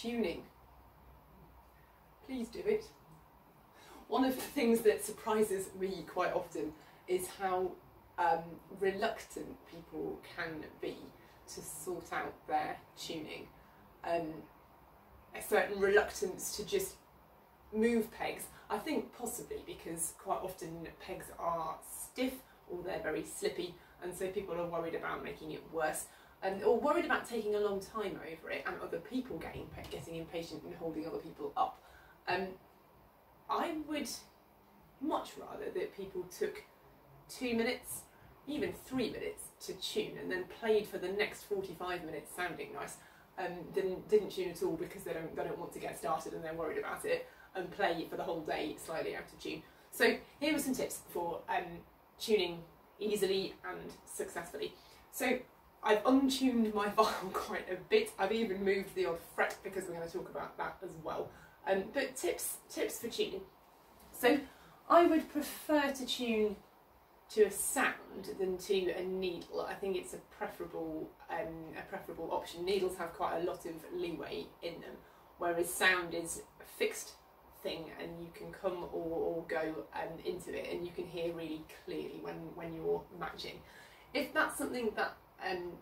tuning. Please do it. One of the things that surprises me quite often is how um, reluctant people can be to sort out their tuning. Um, a certain reluctance to just move pegs. I think possibly because quite often pegs are stiff or they're very slippy and so people are worried about making it worse and or worried about taking a long time over it and other people getting getting impatient and holding other people up. Um, I would much rather that people took two minutes, even three minutes to tune and then played for the next 45 minutes sounding nice um, didn't, didn't tune at all because they don't, they don't want to get started and they're worried about it and play for the whole day slightly out of tune. So here are some tips for um, tuning easily and successfully. So I've untuned my viol quite a bit. I've even moved the odd fret because we're going to talk about that as well. Um, but tips, tips for tuning. So I would prefer to tune to a sound than to a needle. I think it's a preferable um, a preferable option. Needles have quite a lot of leeway in them, whereas sound is a fixed thing and you can come or, or go um, into it and you can hear really clearly when, when you're matching. If that's something that um,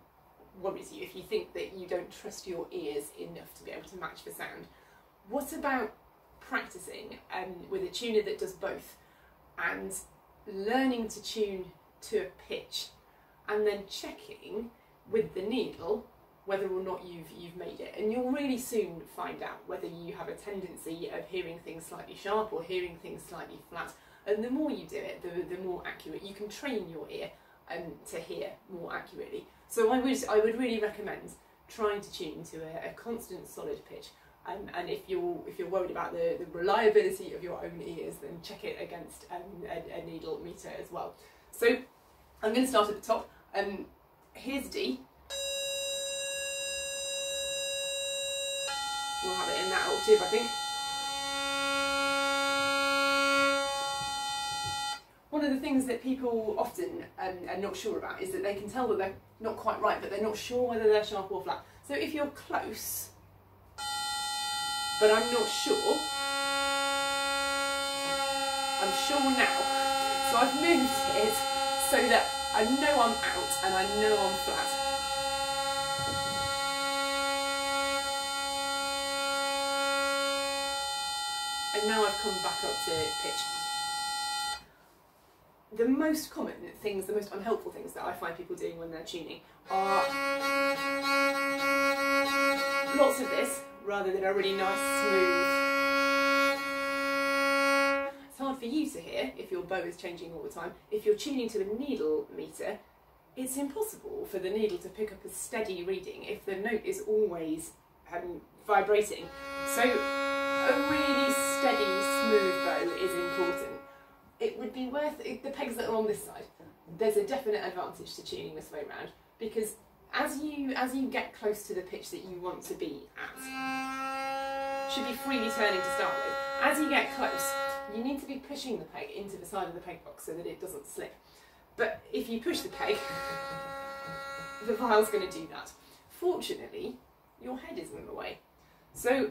worries you, if you think that you don't trust your ears enough to be able to match the sound, what about practicing um, with a tuner that does both and learning to tune to a pitch and then checking with the needle whether or not you've you've made it? And you'll really soon find out whether you have a tendency of hearing things slightly sharp or hearing things slightly flat. And the more you do it the, the more accurate. You can train your ear um, to hear more accurately so I would I would really recommend trying to tune to a, a constant solid pitch um, and if you're if you're worried about the, the reliability of your own ears, then check it against um, a, a, needle meter as well. So I'm going to start at the top. Um, here's D. We'll have it in that octave, I think. One of the things that people often um, are not sure about is that they can tell that they're not quite right, but they're not sure whether they're sharp or flat. So if you're close, but I'm not sure. I'm sure now. So I've moved it so that I know I'm out and I know I'm flat. And now I've come back up to pitch. The most common things, the most unhelpful things that I find people doing when they're tuning are lots of this, rather than a really nice smooth. It's hard for you to hear if your bow is changing all the time. If you're tuning to the needle meter, it's impossible for the needle to pick up a steady reading if the note is always um, vibrating. So a really steady, smooth bow is important. It would be worth, the pegs that are on this side, there's a definite advantage to tuning this way round because as you as you get close to the pitch that you want to be at, should be freely turning to start with. As you get close, you need to be pushing the peg into the side of the peg box so that it doesn't slip. But if you push the peg, the viol's going to do that. Fortunately, your head isn't in the way. So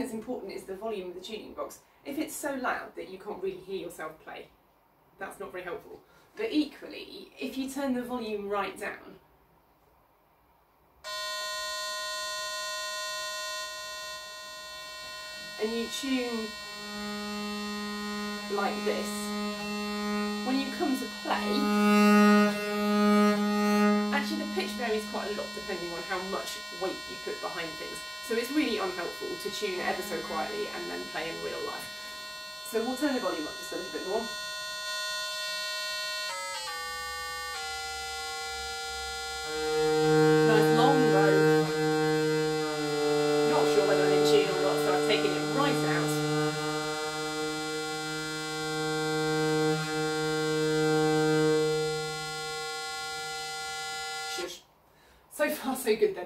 important is the volume of the tuning box. If it's so loud that you can't really hear yourself play, that's not very helpful. But equally, if you turn the volume right down, and you tune like this, when you come to play, pitch varies quite a lot depending on how much weight you put behind things. So it's really unhelpful to tune ever so quietly and then play in real life. So we'll turn the volume up just a little bit more.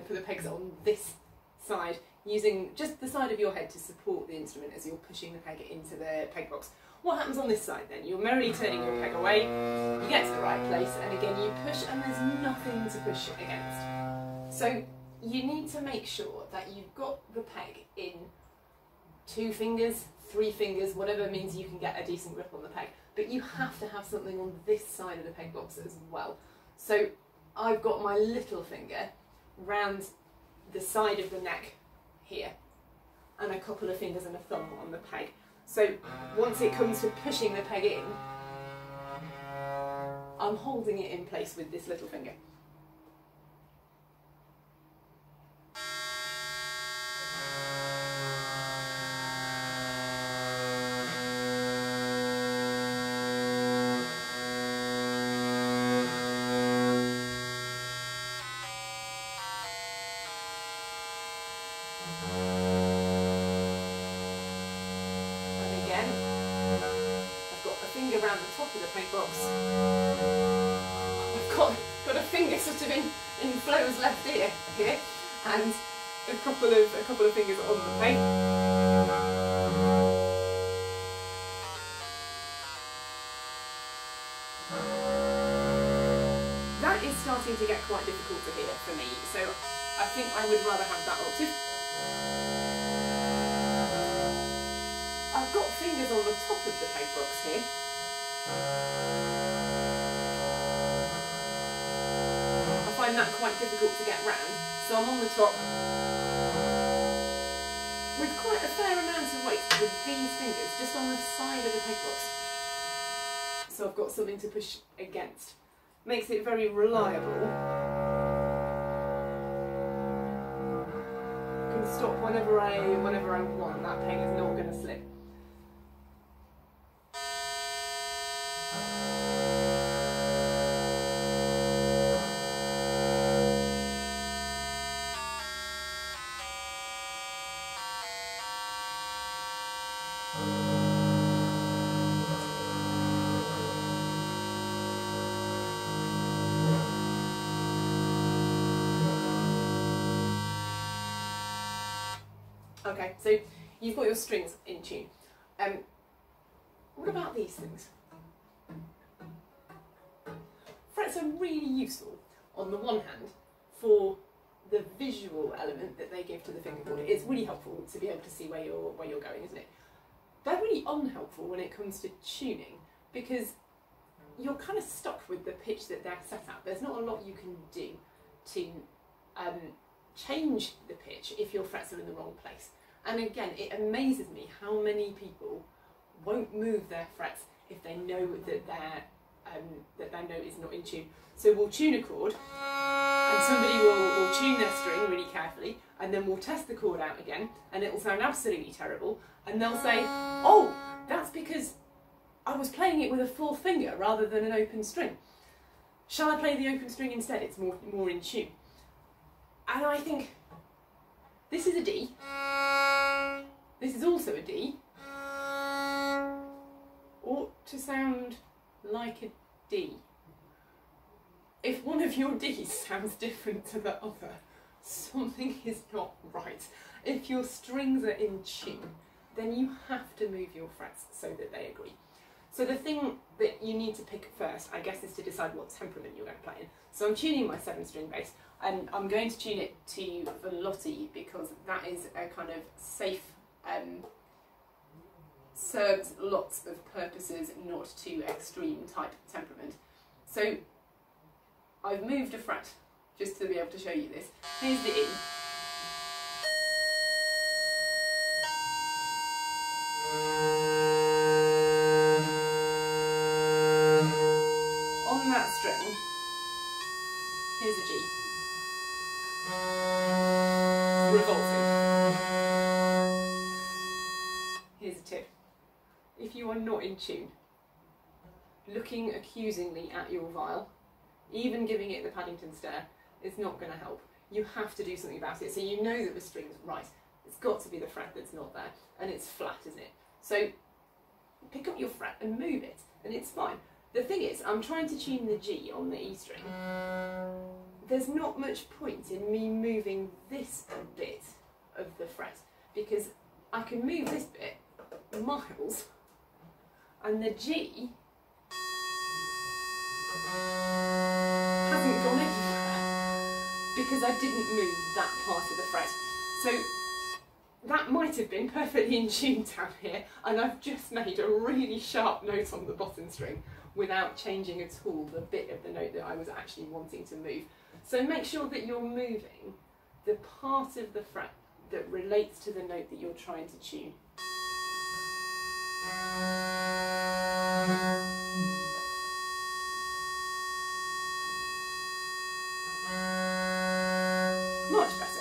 For the pegs on this side, using just the side of your head to support the instrument as you're pushing the peg into the peg box. What happens on this side then? You're merrily turning your peg away, you get to the right place, and again you push and there's nothing to push against. So you need to make sure that you've got the peg in two fingers, three fingers, whatever means you can get a decent grip on the peg. But you have to have something on this side of the peg box as well. So I've got my little finger round the side of the neck here and a couple of fingers and a thumb on the peg. So once it comes to pushing the peg in, I'm holding it in place with this little finger. Couple of fingers on the peg. That is starting to get quite difficult to hear for me, so I think I would rather have that octave. I've got fingers on the top of the peg box here. I find that quite difficult to get round, so I'm on the top fair amount of weight with these fingers just on the side of the peg box. So I've got something to push against. Makes it very reliable. Can stop whenever I whenever I want. That peg is not going to slip. Okay, so you've got your strings in tune. Um, what about these things? Frets are really useful on the one hand for the visual element that they give to the fingerboard. It's really helpful to be able to see where you're where you're going, isn't it? They're really unhelpful when it comes to tuning because you're kind of stuck with the pitch that they're set at. There's not a lot you can do to um, change the pitch if your frets are in the wrong place. And again, it amazes me how many people won't move their frets if they know that their um, that their note is not in tune. So we'll tune a chord, and somebody will, will tune their string really carefully, and then we'll test the chord out again, and it will sound absolutely terrible, and they'll say, "Oh, that's because I was playing it with a fourth finger rather than an open string. Shall I play the open string instead? It's more more in tune." And I think this is a D. This is also a D. Ought to sound like a D. If one of your Ds sounds different to the other, something is not right. If your strings are in tune, then you have to move your frets so that they agree. So the thing that you need to pick first, I guess, is to decide what temperament you're going to play in. So I'm tuning my seven string bass, and I'm going to tune it to Vallotti because that is a kind of safe, um, serves lots of purposes, not too extreme type temperament. So I've moved a fret just to be able to show you this. Here's the in. On that string, here's a G. Revolting. Tune, looking accusingly at your viol, even giving it the Paddington stare, is not going to help. You have to do something about it. So you know that the string's right. It's got to be the fret that's not there, and it's flat, isn't it? So pick up your fret and move it, and it's fine. The thing is, I'm trying to tune the G on the E string. there's not much point in me moving this bit of the fret because I can move this bit miles and the G hasn't gone anywhere because I didn't move that part of the fret. So that might have been perfectly in tune down here and I've just made a really sharp note on the bottom string without changing at all the bit of the note that I was actually wanting to move. So make sure that you're moving the part of the fret that relates to the note that you're trying to tune. Much better.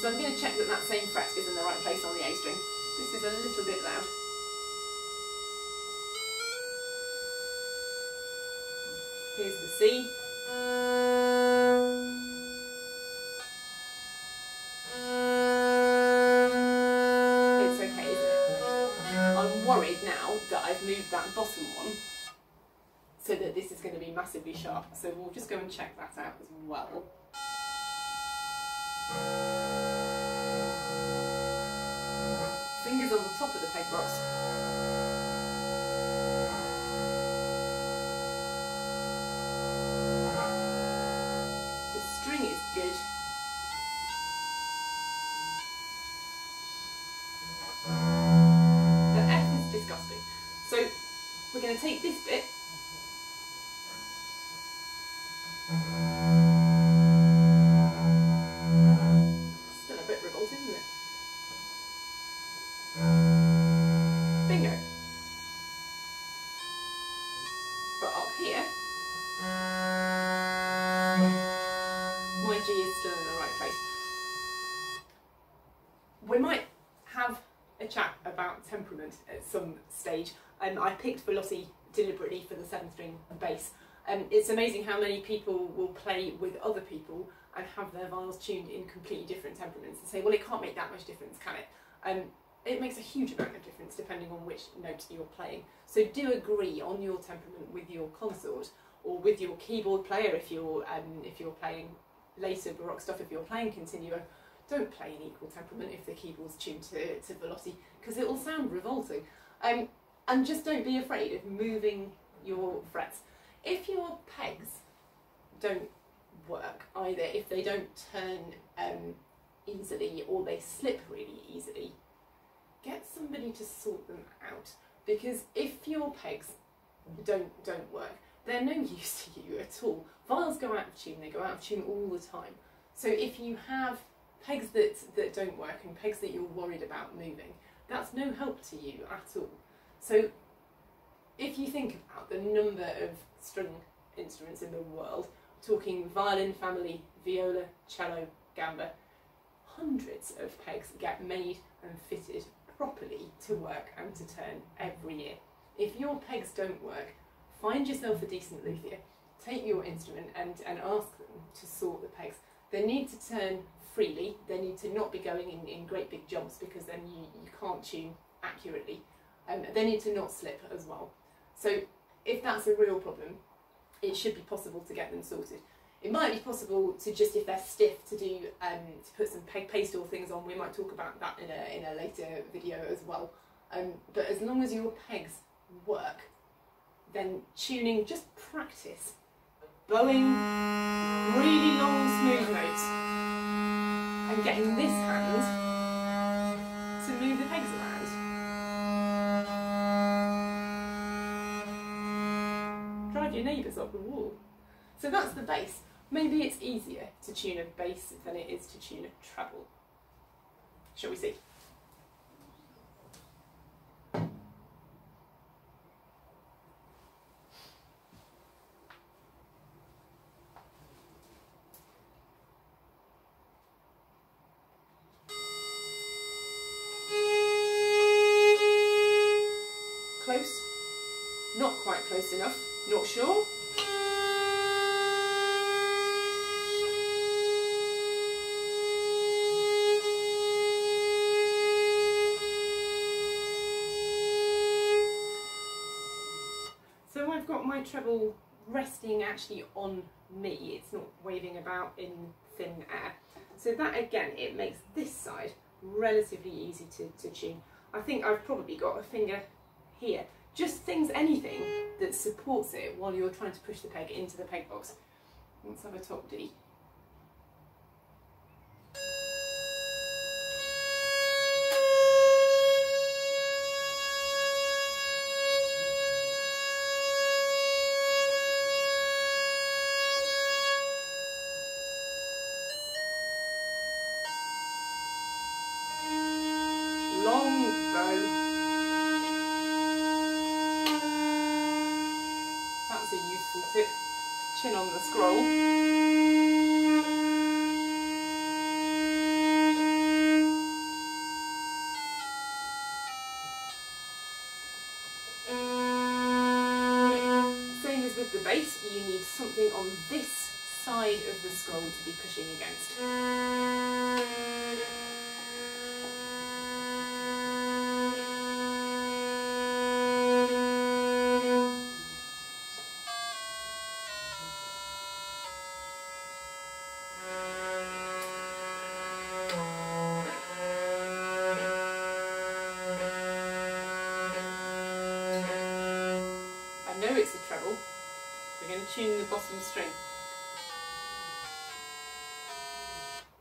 So I'm going to check that that same fret is in the right place on the A string. This is a little bit loud. Here's the C. I've moved that bottom one so that this is going to be massively sharp. So we'll just go and check that out as well. Fingers on the top of the peg box. Temperament at some stage. Um, I picked Vallotti deliberately for the seven string bass. Um, it's amazing how many people will play with other people and have their viols tuned in completely different temperaments and say, well, it can't make that much difference, can it? Um, it makes a huge amount of difference depending on which note you're playing. So do agree on your temperament with your consort or with your keyboard player if you're um, if you're playing later baroque stuff. If you're playing continuo, don't play an equal temperament if the keyboard's tuned to to Vallotti because it will sound revolting. Um, and just don't be afraid of moving your frets. If your pegs don't work either, if they don't turn um, easily or they slip really easily, get somebody to sort them out because if your pegs don't don't work they're no use to you at all viols go out of tune they go out of tune all the time so if you have pegs that that don't work and pegs that you're worried about moving that's no help to you at all so if you think about the number of string instruments in the world talking violin family viola cello gamba hundreds of pegs get made and fitted properly to work and to turn every year. If your pegs don't work, find yourself a decent luthier, take your instrument and, and ask them to sort the pegs. They need to turn freely, they need to not be going in, in great big jumps because then you, you can't tune accurately. Um, they need to not slip as well. So if that's a real problem, it should be possible to get them sorted. It might be possible to just, if they're stiff, to do um, to put some peg paste or things on. We might talk about that in a in a later video as well. Um, but as long as your pegs work, then tuning, just practice blowing really long smooth notes and getting this hand to move the pegs around. Drive your neighbours up the wall. So that's the bass. Maybe it's easier to tune a bass than it is to tune a treble. Shall we see? My treble resting actually on me, it's not waving about in thin air. So that again, it makes this side relatively easy to, to tune. I think I've probably got a finger here. Just things, anything that supports it while you're trying to push the peg into the peg box. Let's have a top D. the bass, you need something on this side of the scroll to be pushing against. Bottom string.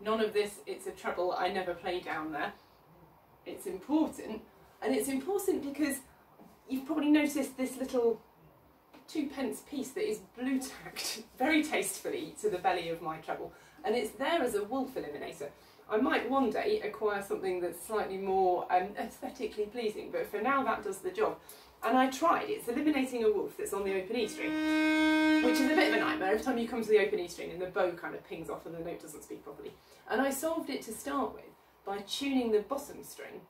None of this, it's a treble I never play down there. It's important, and it's important because you've probably noticed this little two pence piece that is blue tacked very tastefully to the belly of my treble, and it's there as a wolf eliminator. I might one day acquire something that's slightly more um, aesthetically pleasing, but for now that does the job. And I tried, it's eliminating a wolf that's on the open E string, which is a bit of a nightmare every time you come to the open E string and the bow kind of pings off and the note doesn't speak properly. And I solved it to start with by tuning the bottom string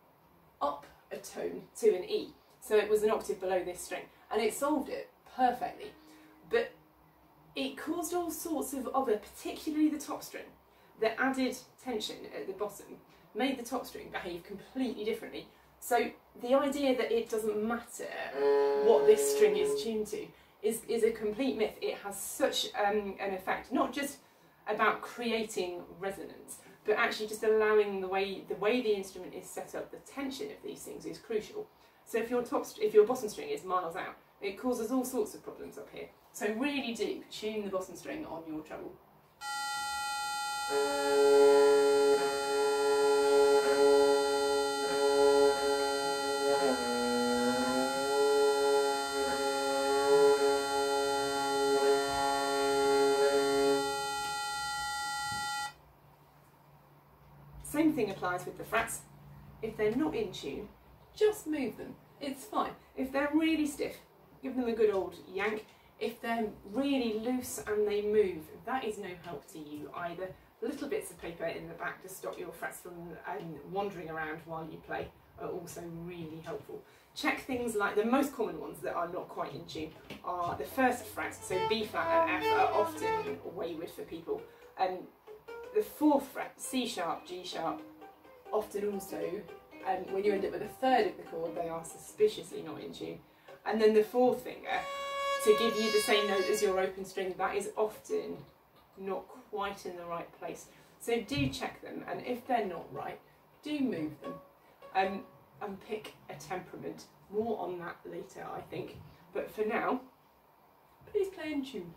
up a tone to an E. So it was an octave below this string, and it solved it perfectly. But it caused all sorts of other, particularly the top string, that added tension at the bottom, made the top string behave completely differently. So the idea that it doesn't matter what this string is tuned to is, is a complete myth. It has such um, an effect, not just about creating resonance, but actually just allowing the way the way the instrument is set up, the tension of these things is crucial. So if your top, if your bottom string is miles out, it causes all sorts of problems up here. So really do tune the bottom string on your treble. Thing applies with the frets. If they're not in tune, just move them. It's fine. If they're really stiff, give them a good old yank. If they're really loose and they move, that is no help to you either. Little bits of paper in the back to stop your frets from um, wandering around while you play are also really helpful. Check things like the most common ones that are not quite in tune are the first fret, so B flat and F are often wayward for people. And the fourth fret, C sharp, G sharp, often also, um, when you end up with a third of the chord, they are suspiciously not in tune. And then the fourth finger, to give you the same note as your open string, that is often not quite in the right place. So do check them, and if they're not right, do move them. Um, and pick a temperament. More on that later, I think. But for now, please play in tune.